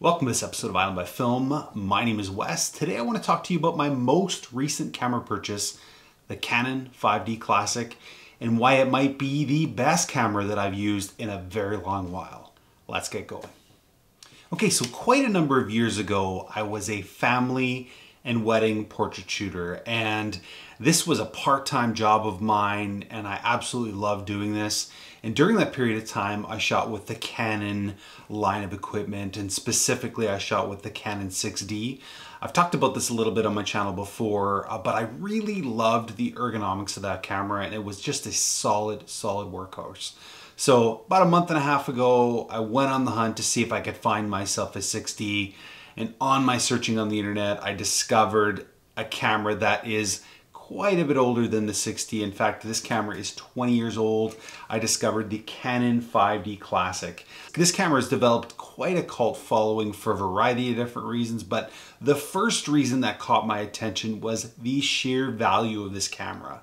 Welcome to this episode of Island by Film. My name is Wes. Today I want to talk to you about my most recent camera purchase, the Canon 5D Classic, and why it might be the best camera that I've used in a very long while. Let's get going. Okay, so quite a number of years ago, I was a family and wedding portrait shooter. And this was a part-time job of mine and I absolutely loved doing this. And during that period of time, I shot with the Canon line of equipment and specifically I shot with the Canon 6D. I've talked about this a little bit on my channel before, uh, but I really loved the ergonomics of that camera and it was just a solid, solid workhorse. So about a month and a half ago, I went on the hunt to see if I could find myself a 6D and on my searching on the internet, I discovered a camera that is quite a bit older than the 6D. In fact, this camera is 20 years old. I discovered the Canon 5D Classic. This camera has developed quite a cult following for a variety of different reasons, but the first reason that caught my attention was the sheer value of this camera.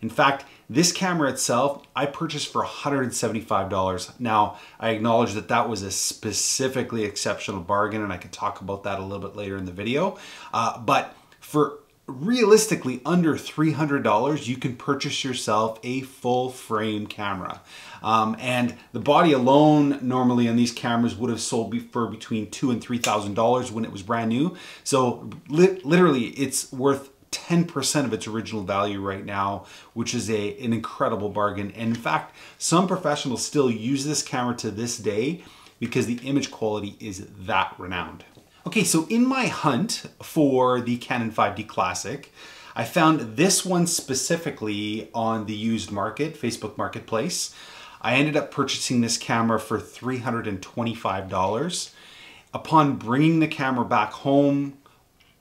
In fact, this camera itself, I purchased for $175. Now, I acknowledge that that was a specifically exceptional bargain and I could talk about that a little bit later in the video. Uh, but for realistically under $300 you can purchase yourself a full frame camera um, and the body alone normally on these cameras would have sold for between two and three thousand dollars when it was brand new so li literally it's worth 10% of its original value right now, which is a, an incredible bargain. And in fact, some professionals still use this camera to this day because the image quality is that renowned. Okay, so in my hunt for the Canon 5D Classic, I found this one specifically on the used market, Facebook Marketplace. I ended up purchasing this camera for $325. Upon bringing the camera back home,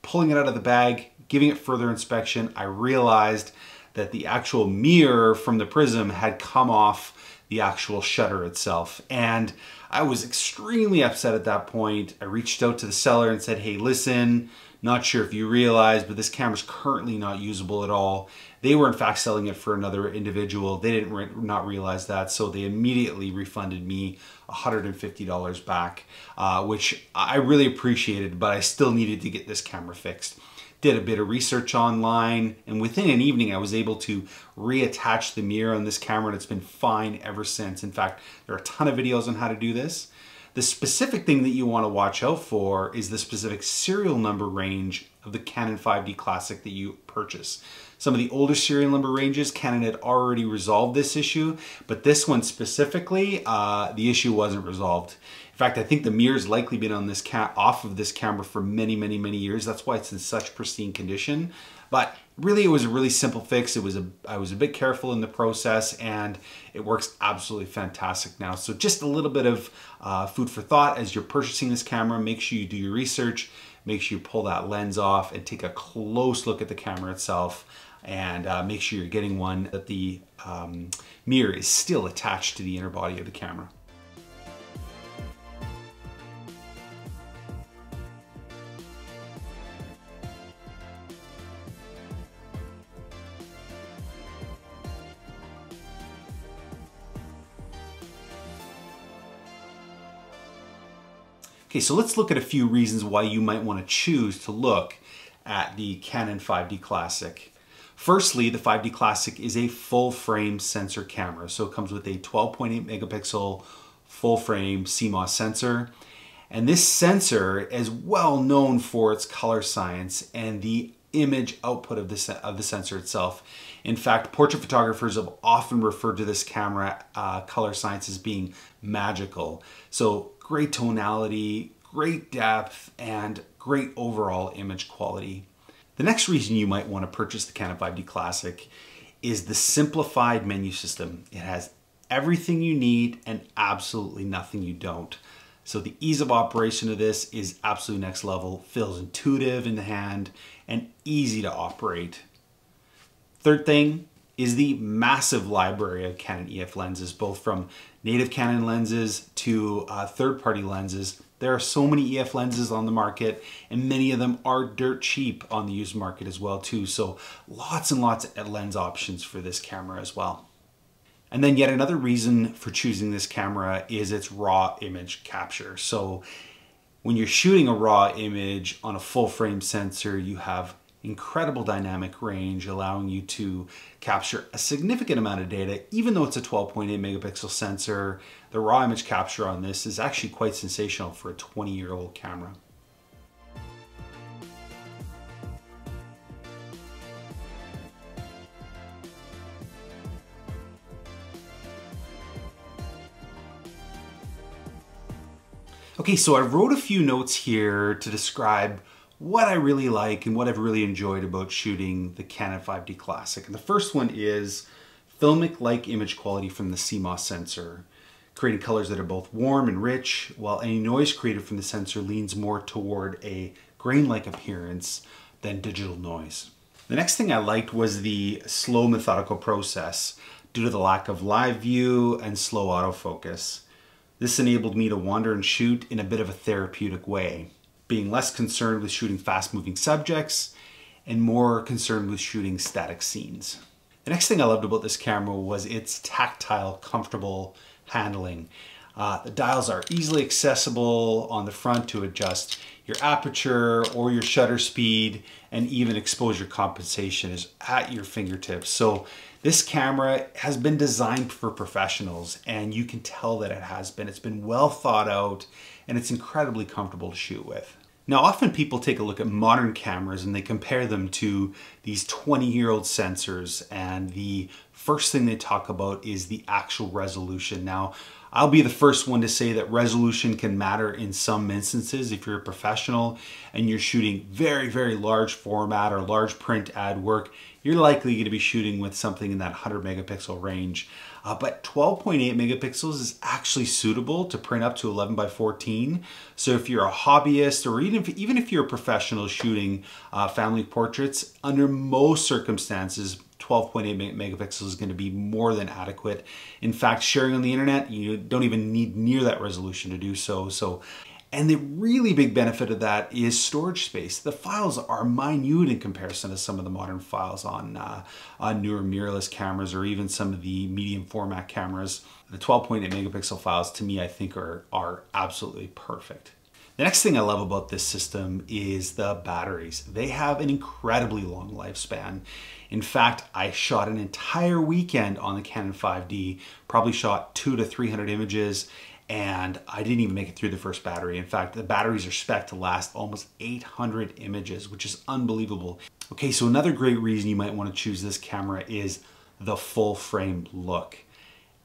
pulling it out of the bag, giving it further inspection, I realized that the actual mirror from the prism had come off the actual shutter itself. And I was extremely upset at that point. I reached out to the seller and said, hey, listen, not sure if you realize, but this camera is currently not usable at all. They were in fact selling it for another individual. They didn't re not realize that, so they immediately refunded me $150 back, uh, which I really appreciated, but I still needed to get this camera fixed did a bit of research online, and within an evening I was able to reattach the mirror on this camera and it's been fine ever since. In fact, there are a ton of videos on how to do this. The specific thing that you want to watch out for is the specific serial number range of the Canon 5D Classic that you purchase. Some of the older serial number ranges, Canon had already resolved this issue, but this one specifically, uh, the issue wasn't resolved. In fact, I think the mirror's likely been on this cat off of this camera for many, many, many years. That's why it's in such pristine condition. But really, it was a really simple fix. It was a I was a bit careful in the process, and it works absolutely fantastic now. So just a little bit of uh, food for thought as you're purchasing this camera. Make sure you do your research. Make sure you pull that lens off and take a close look at the camera itself and uh, make sure you're getting one that the um, mirror is still attached to the inner body of the camera. Okay, so let's look at a few reasons why you might want to choose to look at the Canon 5D Classic. Firstly, the 5D Classic is a full frame sensor camera. So it comes with a 12.8 megapixel full frame CMOS sensor. And this sensor is well known for its color science and the image output of the, of the sensor itself. In fact, portrait photographers have often referred to this camera uh, color science as being magical. So great tonality, great depth, and great overall image quality. The next reason you might want to purchase the Canon 5D Classic is the simplified menu system. It has everything you need and absolutely nothing you don't. So the ease of operation of this is absolute next level, feels intuitive in the hand and easy to operate. Third thing, is the massive library of Canon EF lenses, both from native Canon lenses to uh, third-party lenses. There are so many EF lenses on the market and many of them are dirt cheap on the used market as well too. So lots and lots of lens options for this camera as well. And then yet another reason for choosing this camera is its raw image capture. So When you're shooting a raw image on a full frame sensor, you have incredible dynamic range, allowing you to capture a significant amount of data. Even though it's a 12.8 megapixel sensor, the raw image capture on this is actually quite sensational for a 20 year old camera. Okay, so I wrote a few notes here to describe what I really like and what I've really enjoyed about shooting the Canon 5D Classic. And the first one is filmic-like image quality from the CMOS sensor, creating colors that are both warm and rich, while any noise created from the sensor leans more toward a grain-like appearance than digital noise. The next thing I liked was the slow methodical process due to the lack of live view and slow autofocus. This enabled me to wander and shoot in a bit of a therapeutic way being less concerned with shooting fast moving subjects and more concerned with shooting static scenes. The next thing I loved about this camera was its tactile, comfortable handling. Uh, the dials are easily accessible on the front to adjust your aperture or your shutter speed and even exposure compensation is at your fingertips. So this camera has been designed for professionals and you can tell that it has been. It's been well thought out and it's incredibly comfortable to shoot with. Now, often people take a look at modern cameras and they compare them to these 20 year old sensors, and the first thing they talk about is the actual resolution. Now, I'll be the first one to say that resolution can matter in some instances. If you're a professional and you're shooting very, very large format or large print ad work, you're likely going to be shooting with something in that 100 megapixel range. Uh, but 12.8 megapixels is actually suitable to print up to 11 by 14. So if you're a hobbyist or even if, even if you're a professional shooting uh, family portraits, under most circumstances, 12.8 megapixels is going to be more than adequate. In fact, sharing on the internet, you don't even need near that resolution to do so. So and the really big benefit of that is storage space. The files are minute in comparison to some of the modern files on, uh, on newer mirrorless cameras or even some of the medium format cameras. The 12.8 megapixel files to me I think are, are absolutely perfect. The next thing I love about this system is the batteries. They have an incredibly long lifespan. In fact, I shot an entire weekend on the Canon 5D, probably shot two to 300 images, and I didn't even make it through the first battery. In fact, the batteries are spec to last almost 800 images, which is unbelievable. Okay, so another great reason you might want to choose this camera is the full frame look.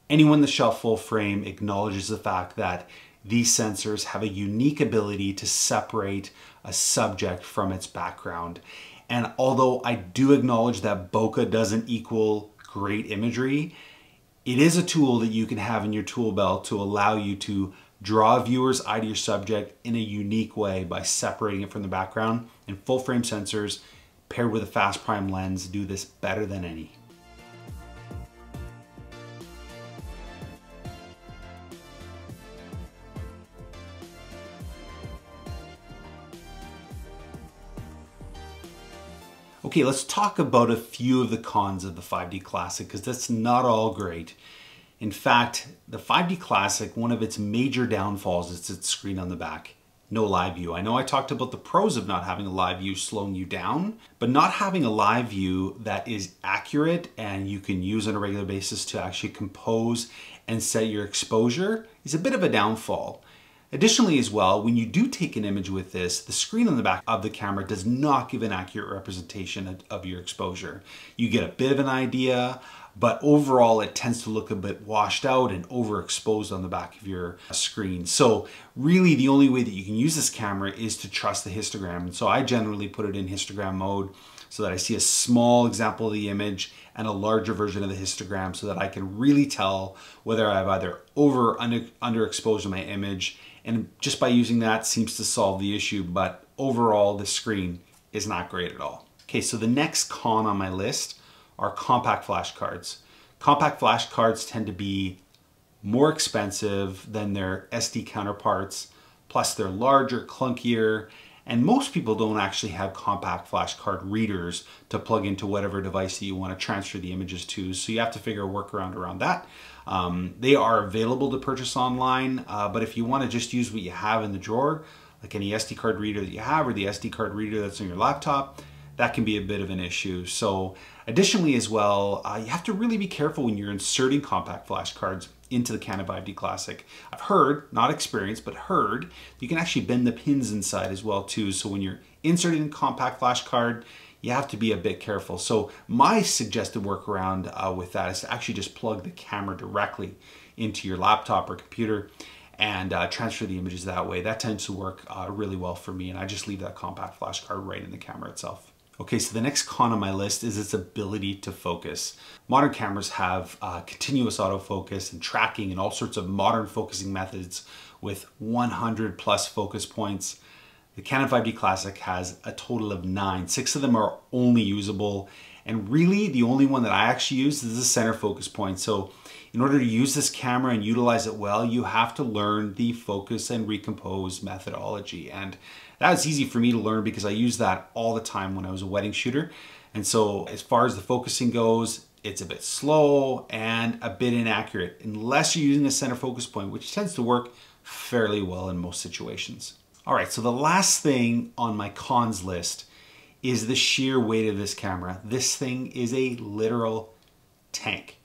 Anyone that shot full frame acknowledges the fact that these sensors have a unique ability to separate a subject from its background. And although I do acknowledge that bokeh doesn't equal great imagery, it is a tool that you can have in your tool belt to allow you to draw viewers eye to your subject in a unique way by separating it from the background. And full frame sensors paired with a fast prime lens do this better than any. Okay, let's talk about a few of the cons of the 5D Classic because that's not all great. In fact, the 5D Classic, one of its major downfalls is its screen on the back. No live view. I know I talked about the pros of not having a live view slowing you down, but not having a live view that is accurate and you can use on a regular basis to actually compose and set your exposure is a bit of a downfall. Additionally as well, when you do take an image with this, the screen on the back of the camera does not give an accurate representation of your exposure. You get a bit of an idea, but overall it tends to look a bit washed out and overexposed on the back of your uh, screen. So really the only way that you can use this camera is to trust the histogram. So I generally put it in histogram mode so that I see a small example of the image and a larger version of the histogram so that I can really tell whether I've either over or under, underexposed my image and just by using that seems to solve the issue, but overall the screen is not great at all. Okay, so the next con on my list are compact flash cards. Compact flash cards tend to be more expensive than their SD counterparts, plus they're larger, clunkier, and most people don't actually have compact flash card readers to plug into whatever device that you want to transfer the images to. So you have to figure a workaround around that. Um, they are available to purchase online, uh, but if you want to just use what you have in the drawer, like any SD card reader that you have or the SD card reader that's on your laptop, that can be a bit of an issue. So additionally as well, uh, you have to really be careful when you're inserting compact flash cards into the Canon 5D Classic. I've heard, not experienced, but heard, you can actually bend the pins inside as well too. So when you're inserting a compact flash card, you have to be a bit careful. So my suggested workaround uh, with that is to actually just plug the camera directly into your laptop or computer and uh, transfer the images that way. That tends to work uh, really well for me and I just leave that compact flash card right in the camera itself. Okay, so the next con on my list is its ability to focus. Modern cameras have uh, continuous autofocus and tracking and all sorts of modern focusing methods with 100 plus focus points. The Canon 5D Classic has a total of nine. Six of them are only usable. And really the only one that I actually use is the center focus point. So in order to use this camera and utilize it well, you have to learn the focus and recompose methodology. And that was easy for me to learn because I used that all the time when I was a wedding shooter. And so as far as the focusing goes, it's a bit slow and a bit inaccurate unless you're using a center focus point, which tends to work fairly well in most situations. All right, so the last thing on my cons list is the sheer weight of this camera. This thing is a literal tank.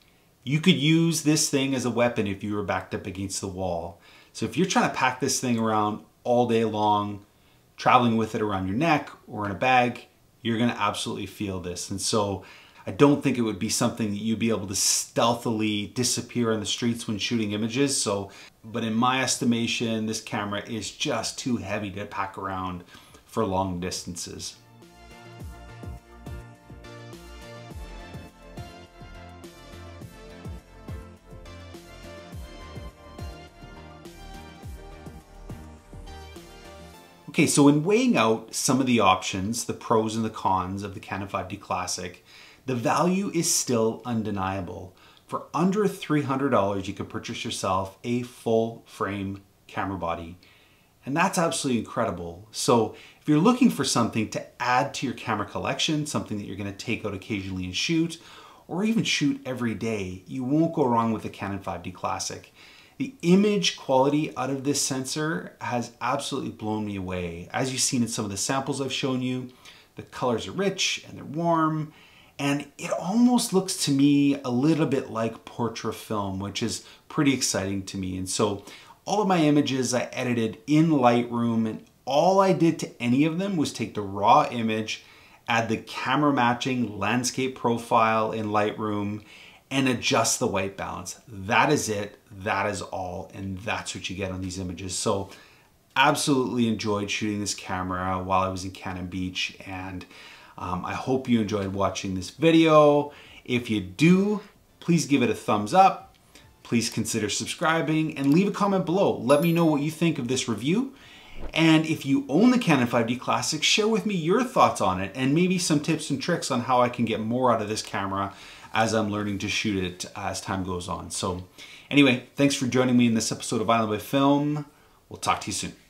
You could use this thing as a weapon if you were backed up against the wall. So if you're trying to pack this thing around all day long, traveling with it around your neck or in a bag, you're gonna absolutely feel this. And so I don't think it would be something that you'd be able to stealthily disappear on the streets when shooting images. So, but in my estimation, this camera is just too heavy to pack around for long distances. Okay, so in weighing out some of the options, the pros and the cons of the Canon 5D Classic, the value is still undeniable. For under $300, you can purchase yourself a full frame camera body. And that's absolutely incredible. So if you're looking for something to add to your camera collection, something that you're gonna take out occasionally and shoot, or even shoot every day, you won't go wrong with the Canon 5D Classic. The image quality out of this sensor has absolutely blown me away. As you've seen in some of the samples I've shown you, the colors are rich and they're warm and it almost looks to me a little bit like Portra film, which is pretty exciting to me. And so all of my images I edited in Lightroom and all I did to any of them was take the raw image, add the camera matching landscape profile in Lightroom and adjust the white balance. That is it, that is all, and that's what you get on these images. So absolutely enjoyed shooting this camera while I was in Cannon Beach and um, I hope you enjoyed watching this video. If you do, please give it a thumbs up. Please consider subscribing and leave a comment below. Let me know what you think of this review. And if you own the Canon 5D Classic, share with me your thoughts on it and maybe some tips and tricks on how I can get more out of this camera as I'm learning to shoot it as time goes on. So anyway, thanks for joining me in this episode of Island by Film. We'll talk to you soon.